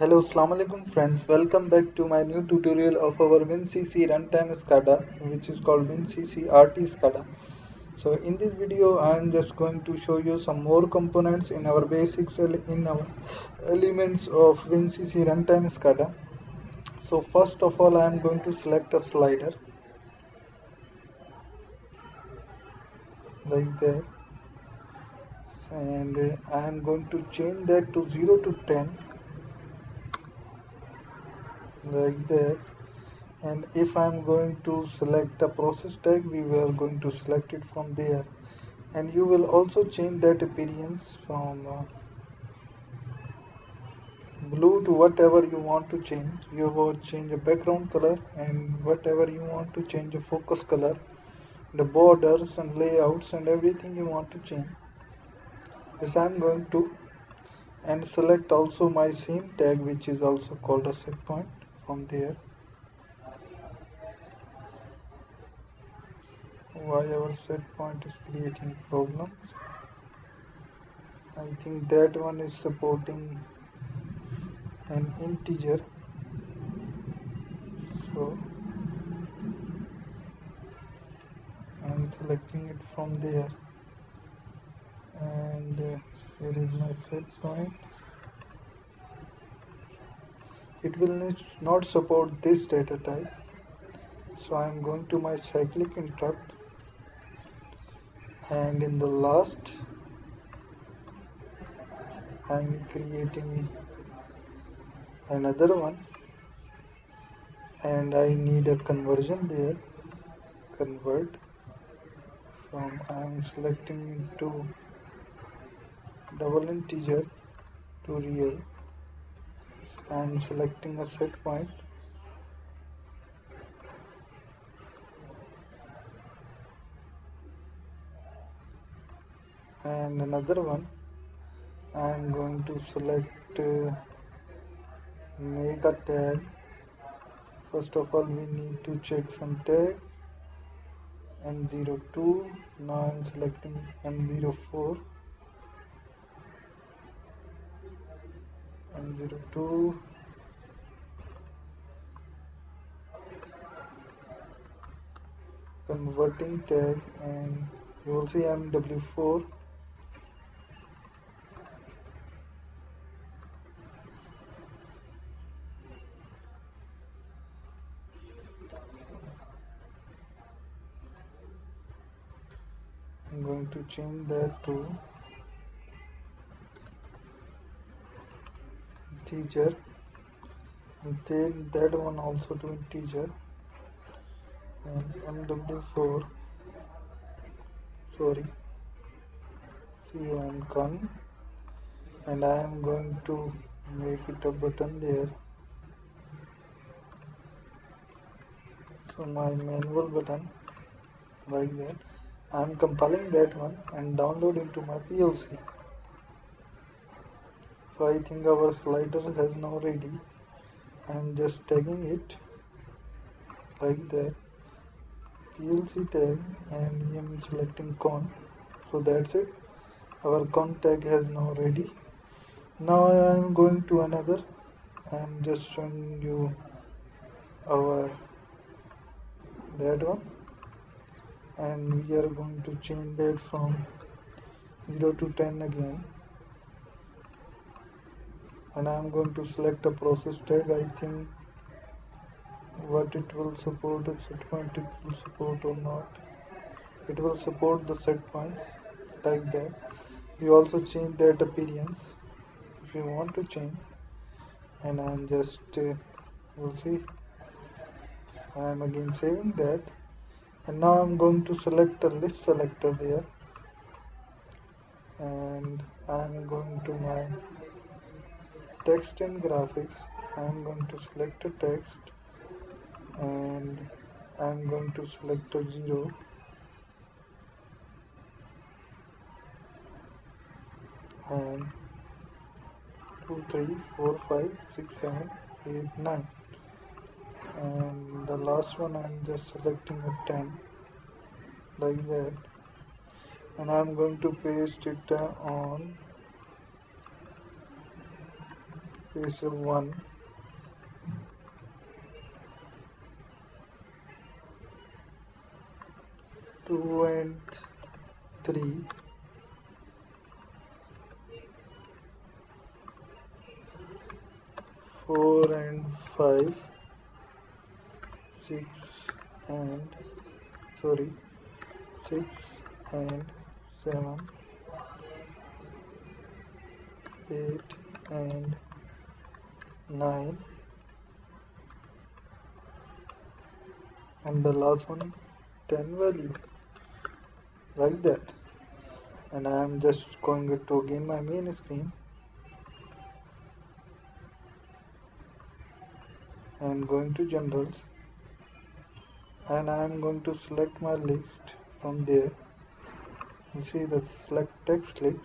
Hello, Assalamu alaikum friends. Welcome back to my new tutorial of our WinCC runtime SCADA which is called WinCC RT SCADA. So in this video I am just going to show you some more components in our basics in our elements of WinCC runtime SCADA. So first of all I am going to select a slider like that and I am going to change that to 0 to 10 like that. And if I'm going to select a process tag we are going to select it from there. And you will also change that appearance from uh, blue to whatever you want to change. You will change the background color and whatever you want to change the focus color the borders and layouts and everything you want to change. This I'm going to and select also my scene tag which is also called a set point from there. Why our set point is creating problems? I think that one is supporting an integer. So I'm selecting it from there. And uh, here is my set point it will not support this data type. So I'm going to my cyclic interrupt. And in the last I'm creating another one. And I need a conversion there. Convert from I'm selecting to double integer to real and selecting a set point. And another one. I am going to select uh, make a tag. First of all we need to check some tags. M02 now I'm selecting M04 M02 converting tag and you will see MW4 I'm going to change that to integer and then that one also to integer and mw4 sorry c1 con and I am going to make it a button there. So my manual button like that. I am compiling that one and download into my PLC so I think our slider has now ready I'm just tagging it like that. PLC tag and I'm selecting con. So that's it. Our con tag has now ready. Now I am going to another. I'm just showing you our that one. And we are going to change that from 0 to 10 again and I am going to select a process tag. I think what it will support a set point it will support or not. It will support the set points like that. You also change that appearance if you want to change. And I'm just uh, we'll see. I am again saving that. And now I'm going to select a list selector there. And I'm going to my text and graphics. I'm going to select a text and I'm going to select a 0 and 2 3 4 5 6 7 8 9 and the last one I'm just selecting a 10 like that. And I'm going to paste it on special 1 2 and 3 4 and 5 6 and sorry 6 and 7 8 and 9 and the last one 10 value. Like that. And I am just going to again my main screen. And going to generals. And I am going to select my list from there. You see the select text list.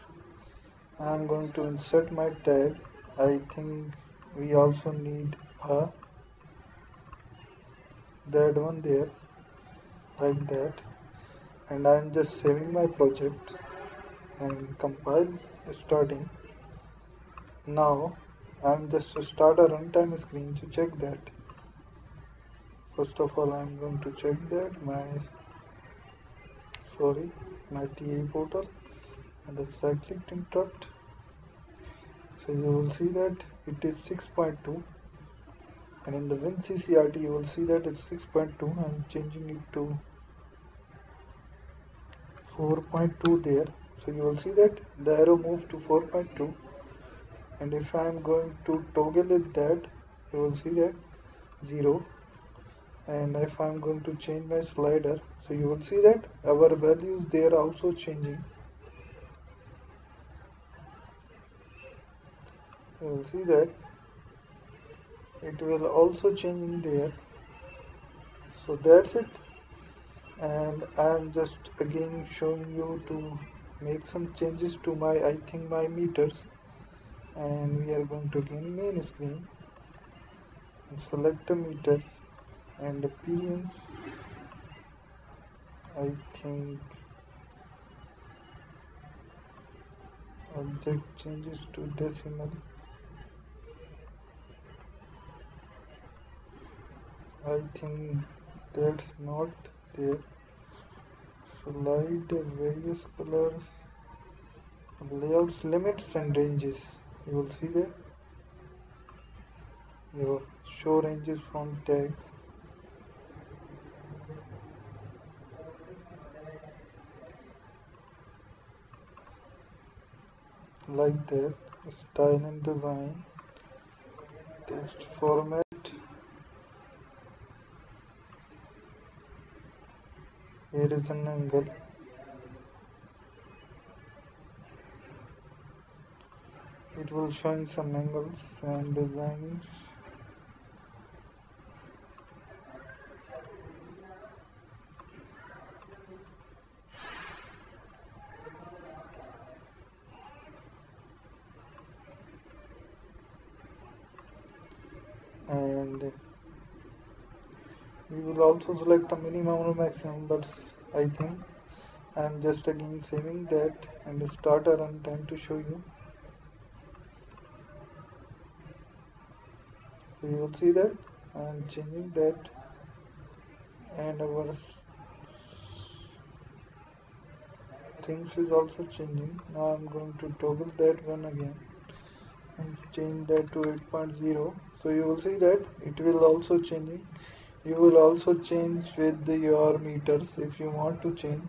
I am going to insert my tag. I think we also need a that one there like that. And I am just saving my project and compile starting. Now I'm just to start a runtime screen to check that. First of all I'm going to check that my sorry my TIA portal. And the cyclic interrupt. So you will see that it is 6.2 and in the WinCCRT you will see that it's 6.2 I'm changing it to 4.2 there. So you will see that the arrow moved to 4.2 and if I am going to toggle it that you will see that 0 and if I am going to change my slider so you will see that our values there are also changing you will see that it will also changing there. So that's it. And I am just again showing you to make some changes to my I think my meters. And we are going to gain main screen. And select a meter. And appearance. I think object changes to decimal I think that's not there slide various colors layouts limits and ranges. You will see that. Your show ranges from tags. Like that style and design text format here is an angle it will show in some angles and designs. And we will also select a minimum or maximum but I think. I'm just again saving that and start a runtime to show you. So you will see that I am changing that and our things is also changing. Now I'm going to toggle that one again and change that to 8.0 so you will see that it will also changing you will also change with your meters if you want to change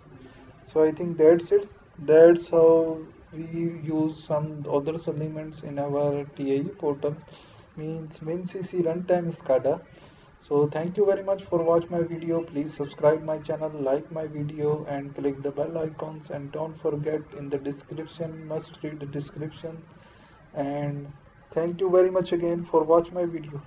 so I think that's it that's how we use some other elements in our TIA portal means WinCC runtime SCADA. So thank you very much for watch my video. Please subscribe my channel, like my video and click the bell icons and don't forget in the description must read the description and thank you very much again for watch my video.